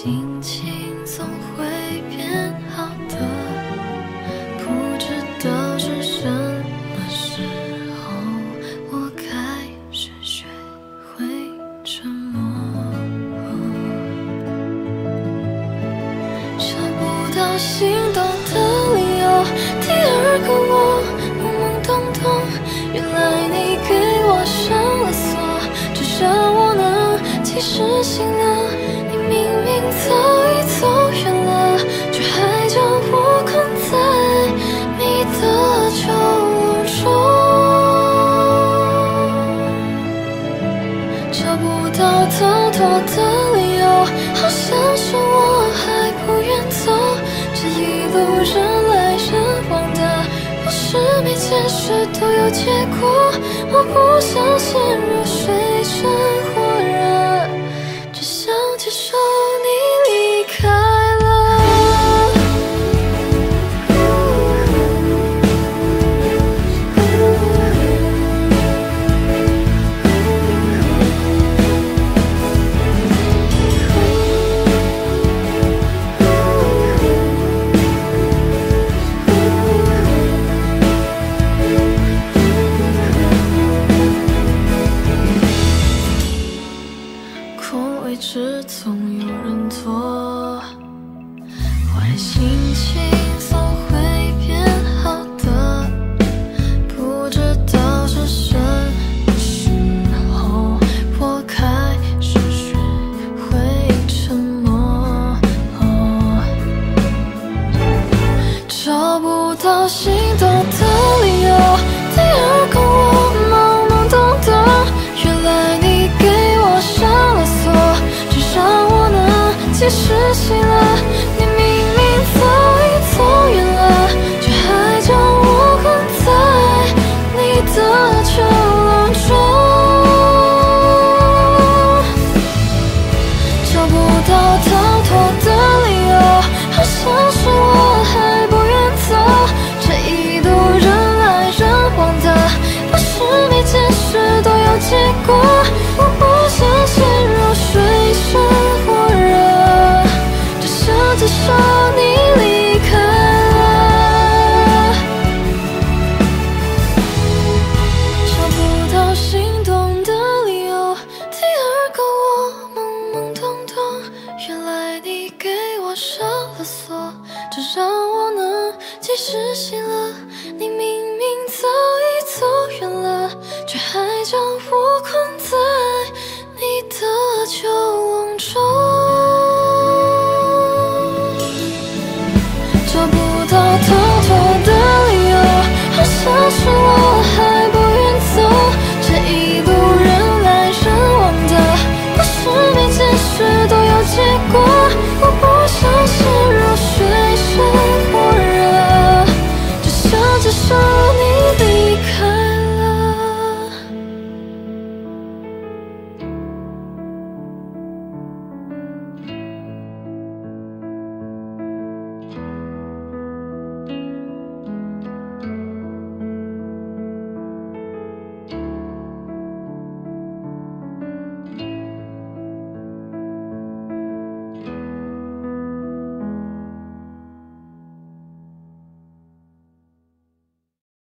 心情总会变好的不知道是什么时候我开始学会沉默找不到心动的理由第二个我懵懵懂懂原来你脱的理由，好像是我还不愿走，这一路人来人往的，不是每件事都有结果，我不相信若水深火空位置总有人坐，坏心情总会变好的。不知道是什么时候，我开始学会沉默。找不到心动想接受你离开了。找不到心动的理由，第二个我懵懵懂懂。原来你给我上了锁，只让我能及时醒了。你明明早已走远了，却还将我